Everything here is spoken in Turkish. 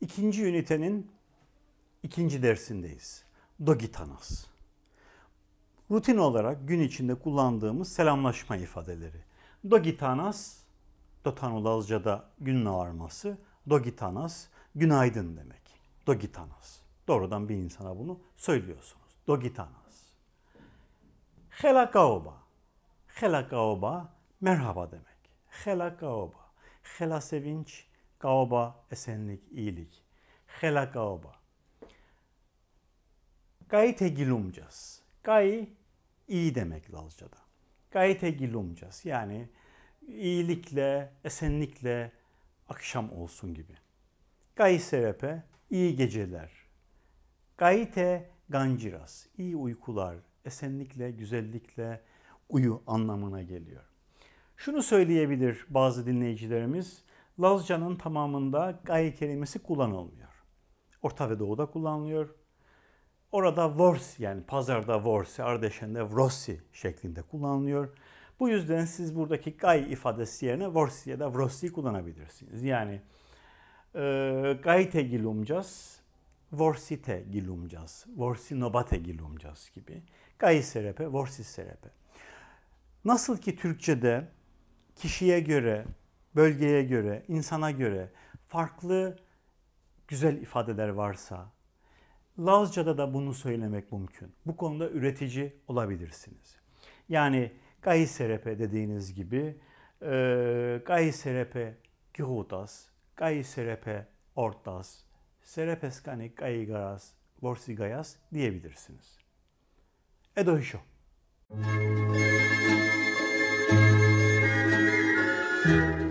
İkinci ünitenin ikinci dersindeyiz. Dogitanas. Rutin olarak gün içinde kullandığımız selamlaşma ifadeleri. Dogitanas, Dotanulazca'da gün ağarması, Dogitanas, günaydın demek. Dogitanas. Doğrudan bir insana bunu söylüyorsunuz. Dogitanas. Helakaoba. Helakaoba merhaba demek. Helakaoba. Hela sevinç, kaoba esenlik, iyilik. Helakaoba. Gayte gilumcas. Gay iyi demek Lazca'da. Gayte gilumcas yani iyilikle, esenlikle akşam olsun gibi. Gay serepe iyi geceler. Gayte ganciras iyi uykular, esenlikle, güzellikle uyu anlamına geliyor. Şunu söyleyebilir bazı dinleyicilerimiz, Lazca'nın tamamında gay kelimesi kullanılmıyor. Orta ve Doğu'da kullanılıyor. Orada vors yani pazarda vorsi, Ardeşen'de vrossi şeklinde kullanılıyor. Bu yüzden siz buradaki gay ifadesi yerine vorsi ya da vrossi kullanabilirsiniz. Yani e, gayte gilumcas, vorsite gilumcas, vorsinobate gilumcas gibi. Gay serepe, vorsi serepe. Nasıl ki Türkçe'de kişiye göre, bölgeye göre, insana göre farklı güzel ifadeler varsa, Lazca'da da bunu söylemek mümkün. Bu konuda üretici olabilirsiniz. Yani Gayi Serepe dediğiniz gibi e, Gayi Serepe Gihutas, Gayi Serepe Ortas, Serepeskani Gayi Garas, Borsigayas diyebilirsiniz. Edohisho. Thank you.